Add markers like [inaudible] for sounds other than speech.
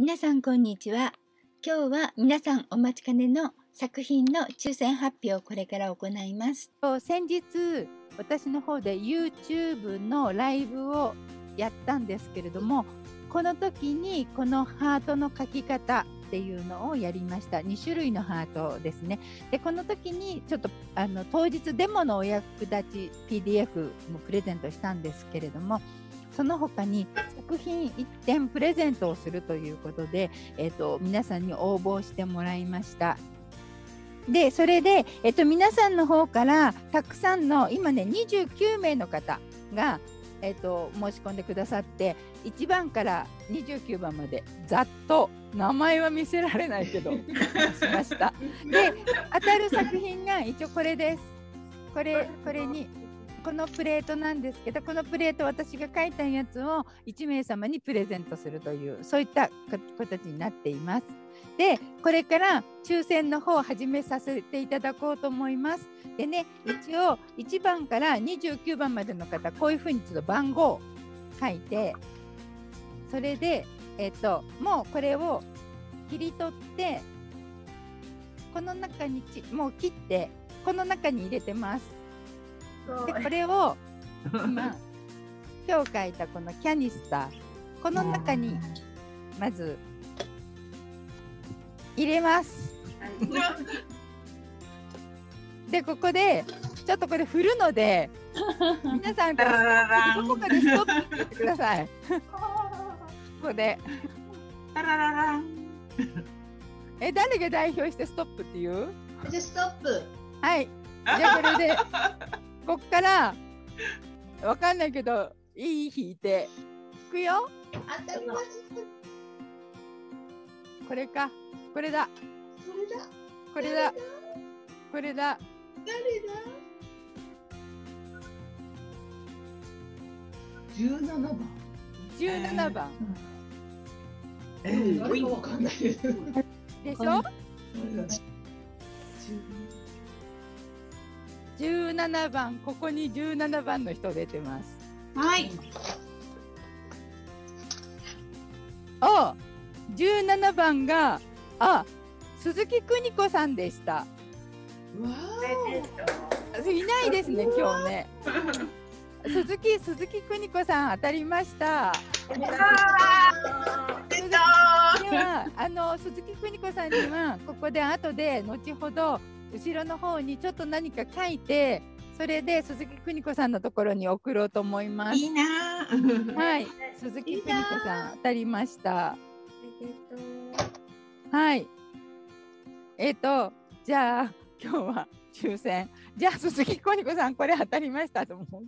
皆さんこんにちは。今日は皆さんお待ちかねの作品の抽選発表をこれから行います。先日私の方で YouTube のライブをやったんですけれどもこの時にこのハートの書き方っていうのをやりました。2種類のハートですね。でこの時にちょっとあの当日デモのお役立ち PDF もプレゼントしたんですけれどもその他に作品1点プレゼントをするということで、えーと、皆さんに応募してもらいました。でそれで、えっと、皆さんの方からたくさんの今ね29名の方が、えっと、申し込んでくださって1番から29番までざっと名前は見せられないけど [laughs] しました。で当たる作品が一応これです。これこれにこのプレートなんですけどこのプレート私が書いたやつを1名様にプレゼントするというそういった形になっています。でこれから抽選の方を始めさせていただこうと思います。でね一応1番から29番までの方こういうふうにちょっと番号を書いてそれでえっ、ともうこれを切り取ってこの中にちもう切ってこの中に入れてます。でこれを今今日書いたこのキャニスターこの中にまず入れます。でここでちょっとこれ振るので [laughs] 皆さんこどこかでストップってください。ここで。[laughs] え誰が代表してストップっていう？じゃストップ。はい。じゃこれで [laughs] こっからわかんないけどいい引いていくよ。これか。これだ。これだ。これだ。誰だ十七番十七番、えー、えー、わかんない。でしょ？17番ここに17番の人出てます。はい。あ17番があ鈴木邦子さんでした。いないですね今日ね。鈴木鈴木邦子さん当たりました。ではあの鈴木邦子さんにはここで後で後ほど後ろの方にちょっと何か書いてそれで鈴木邦子さんのところに送ろうと思います。いいな。[laughs] はい、[laughs] 鈴木邦子さん当たりました。はい。えっ、ー、とじゃあ今日は抽選。じゃあ鈴木邦子さんこれ当たりましたと思う。